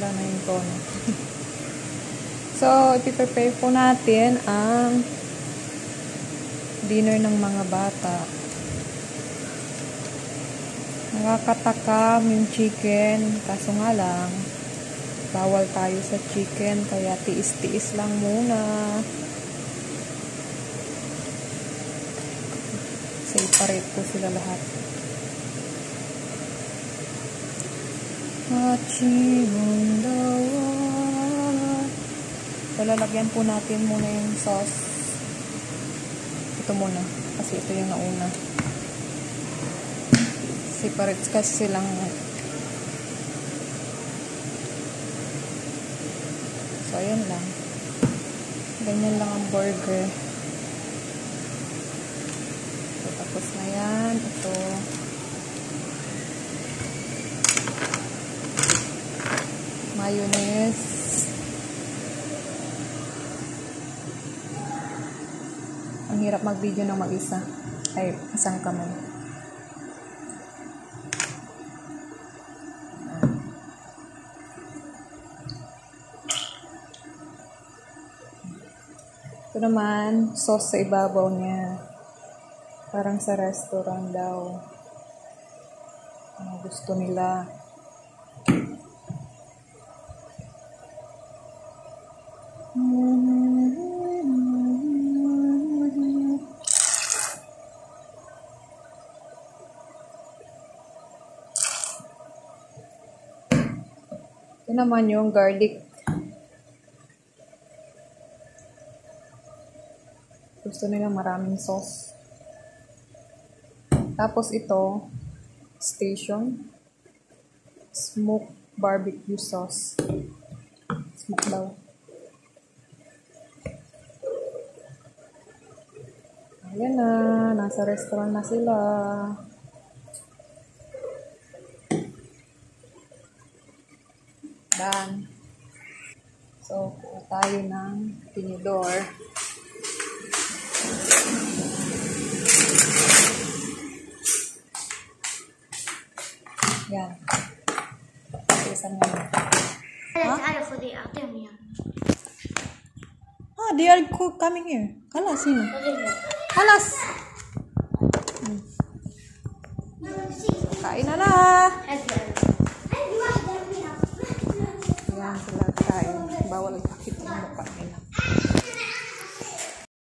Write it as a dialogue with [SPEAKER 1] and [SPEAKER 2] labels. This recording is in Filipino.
[SPEAKER 1] Wala na yung tono. so, ipiprepare po natin ang dinner ng mga bata. Nakakatakam yung chicken, kaso nga lang, bawal tayo sa chicken, kaya tiis-tiis lang muna. Separate po sila lahat. Hachimundawa. So, lalagyan po natin muna yung sauce. Ito muna, kasi ito yung nauna. Separate kasi silang So, ayan lang. Ganyan lang ang burger. So, tapos na yan. Ito. Mayonnaise. Ang hirap mag-video ng mag-isa. Ay, isang kamay. Ito naman, sauce sa ibabaw niya. Parang sa restaurant daw. Ang gusto nila. Ito naman yung garlic. Gusto nila maraming sauce. Tapos ito, station, smoked barbecue sauce. Smoke daw. Ayan na, nasa restaurant na sila. hagdan. So, kuha tayo ng tinidor. Yan. Isang nga. Huh?
[SPEAKER 2] for the after meal.
[SPEAKER 1] Ah, they are coming here. Kalas, sino? Kalas! Kain na na! nasa lahat tayo bawal ipakita ang mukha nila.